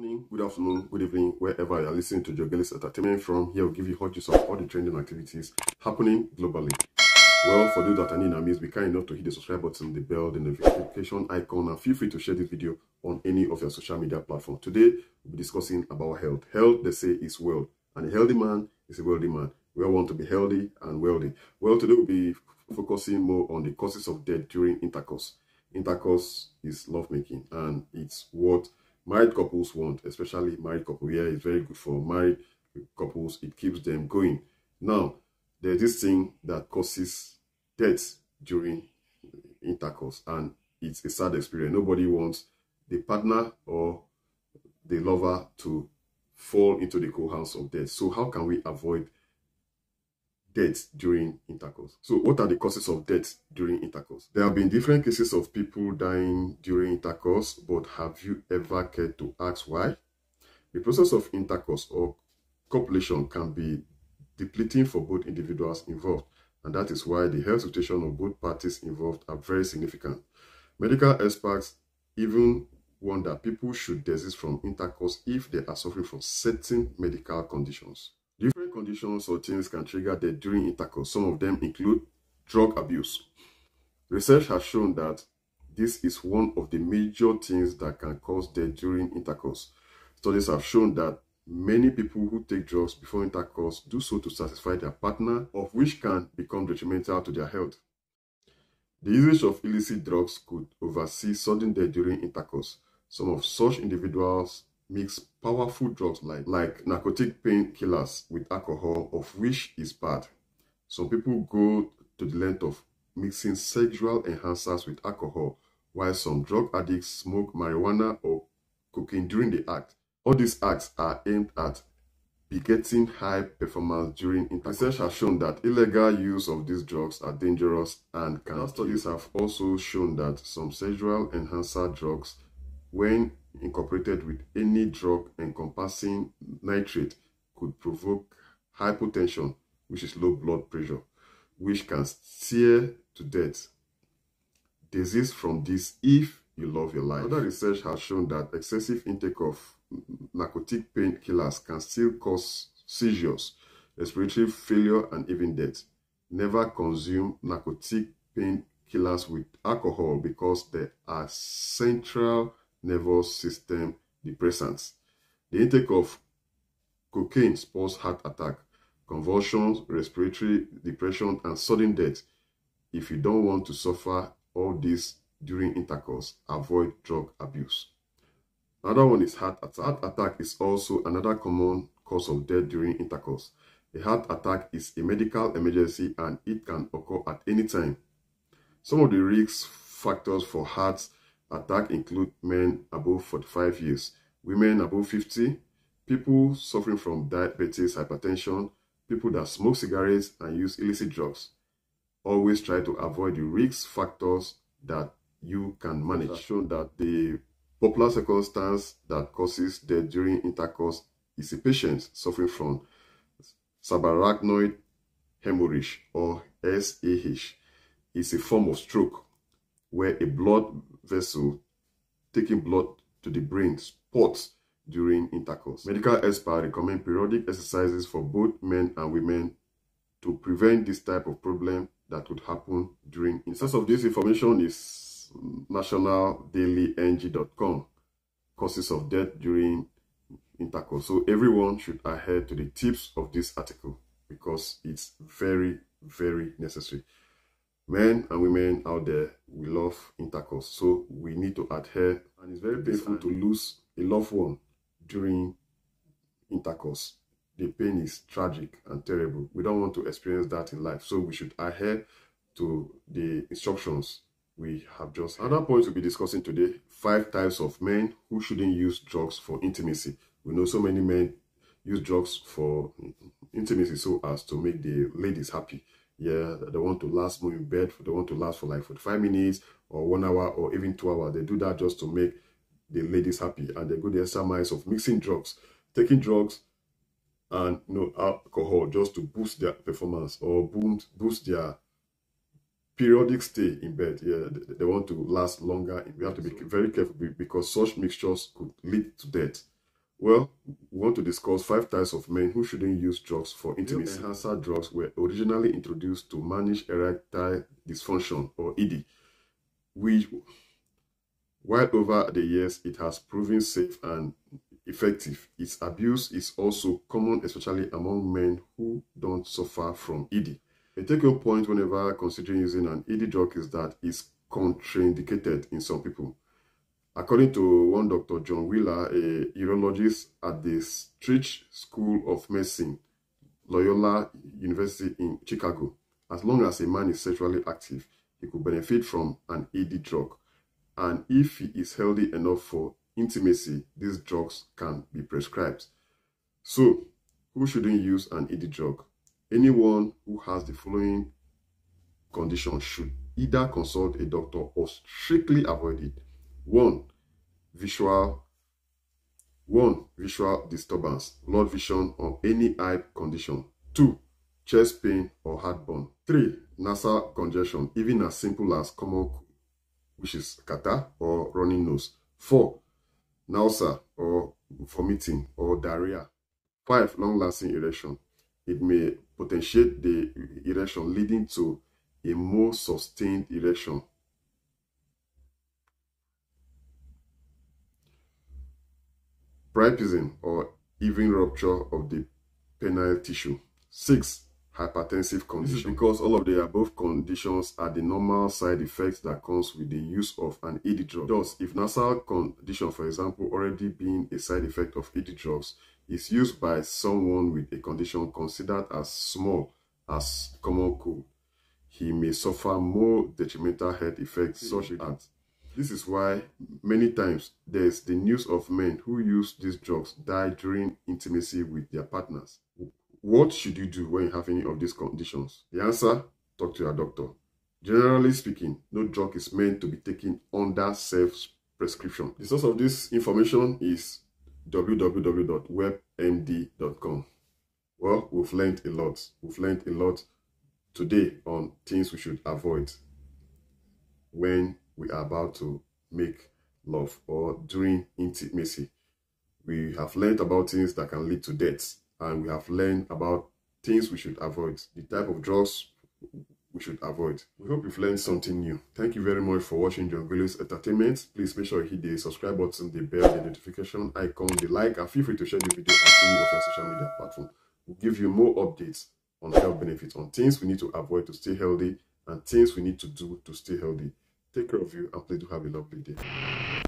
morning, good afternoon, good evening, wherever you're listening to Jongelo's Entertainment from. Here we'll give you hot news of all the trending activities happening globally. Well, for those that are new and be kind enough to hit the subscribe button, the bell, the notification icon, and feel free to share this video on any of your social media platforms. Today, we'll be discussing about health. Health, they say, is wealth, and a healthy man is a wealthy man. We all want to be healthy and wealthy. Well, today we'll be focusing more on the causes of death during intercourse. Intercourse is lovemaking, and it's what married couples want, especially married couple. Yeah, it's very good for married couples. It keeps them going. Now, there's this thing that causes death during intercourse, and it's a sad experience. Nobody wants the partner or the lover to fall into the cold hands of death. So how can we avoid death during intercourse. So what are the causes of death during intercourse? There have been different cases of people dying during intercourse, but have you ever cared to ask why? The process of intercourse or copulation can be depleting for both individuals involved, and that is why the health situation of both parties involved are very significant. Medical experts even warn that people should desist from intercourse if they are suffering from certain medical conditions. Conditions or things can trigger death during intercourse. Some of them include drug abuse. Research has shown that this is one of the major things that can cause death during intercourse. Studies have shown that many people who take drugs before intercourse do so to satisfy their partner, of which can become detrimental to their health. The usage of illicit drugs could oversee sudden death during intercourse. Some of such individuals mix powerful drugs like, like narcotic painkillers with alcohol, of which is bad. Some people go to the length of mixing sexual enhancers with alcohol, while some drug addicts smoke marijuana or cocaine during the act. All these acts are aimed at begetting high performance during intercourse. Research has shown that illegal use of these drugs are dangerous and can. Studies have also shown that some sexual enhancer drugs, when incorporated with any drug encompassing nitrate could provoke hypotension, which is low blood pressure, which can steer to death. Disease from this if you love your life. Other research has shown that excessive intake of narcotic painkillers can still cause seizures, respiratory failure, and even death. Never consume narcotic painkillers with alcohol because they are central nervous system depressants. The intake of cocaine spurs heart attack, convulsions, respiratory depression, and sudden death. If you don't want to suffer all this during intercourse, avoid drug abuse. Another one is heart attack. Heart attack is also another common cause of death during intercourse. A heart attack is a medical emergency and it can occur at any time. Some of the risk factors for heart attack include men above 45 years, women above 50, people suffering from diabetes, hypertension, people that smoke cigarettes and use illicit drugs. Always try to avoid the risk factors that you can manage. It shown that the popular circumstance that causes death during intercourse is a patient suffering from subarachnoid hemorrhage or SAH. It's a form of stroke where a blood vessel taking blood to the brain spots during intercourse. Medical experts recommend periodic exercises for both men and women to prevent this type of problem that would happen during In Source of this information is nationaldailyng.com causes of death during intercourse. So everyone should adhere to the tips of this article because it's very, very necessary men and women out there we love intercourse. So we need to adhere. And it's very painful to lose a loved one during intercourse. The pain is tragic and terrible. We don't want to experience that in life. So we should adhere to the instructions we have just other points we'll be discussing today five types of men who shouldn't use drugs for intimacy. We know so many men use drugs for intimacy so as to make the ladies happy yeah, they want to last more in bed, they want to last for like 45 minutes or one hour or even two hours. They do that just to make the ladies happy and they go the extra miles of mixing drugs, taking drugs and you know alcohol just to boost their performance or boost boost their periodic stay in bed. Yeah, they, they want to last longer. We have to be very careful because such mixtures could lead to death. Well, we want to discuss five types of men who shouldn't use drugs for intimacy. Enhancer drugs were originally introduced to manage erectile dysfunction or ED, which, while over the years it has proven safe and effective, its abuse is also common, especially among men who don't suffer from ED. A take-home point whenever considering using an ED drug is that it's contraindicated in some people. According to one Dr. John Wheeler, a urologist at the Stritch School of Medicine, Loyola University in Chicago, as long as a man is sexually active, he could benefit from an ED drug. And if he is healthy enough for intimacy, these drugs can be prescribed. So, who shouldn't use an ED drug? Anyone who has the following condition should either consult a doctor or strictly avoid it. One, visual one, visual disturbance, blurred vision or any eye condition. Two, chest pain or heartburn. Three, nasal congestion, even as simple as common which is catarrh or running nose. Four, nausea or vomiting or diarrhea. Five, long-lasting erection. It may potentiate the erection leading to a more sustained erection priapism or even rupture of the penile tissue. 6. Hypertensive condition. Mm-hmm. because all of the above conditions are the normal side effects that comes with the use of an ED drug. Thus, if nasal condition, for example, already being a side effect of ED drugs, is used by someone with a condition considered as small as common cold, he may suffer more detrimental health effects mm-hmm. such as this is why many times there's the news of men who use these drugs die during intimacy with their partners. What should you do when you have any of these conditions? The answer, talk to your doctor. Generally speaking, no drug is meant to be taken under self-prescription. The source of this information is www.webmd.com. Well, we've learned a lot. We've learned a lot today on things we should avoid when we are about to make love or during intimacy. We have learned about things that can lead to death and we have learned about things we should avoid, the type of drugs we should avoid. We hope you've learned something new. Thank you very much for watching Jongelo's Entertainment. Please make sure you hit the subscribe button, the bell, the notification icon, the like, and feel free to share the video on any of your social media platform. We'll give you more updates on health benefits, on things we need to avoid to stay healthy, and things we need to do to stay healthy. Take care of you and please do have a lovely day.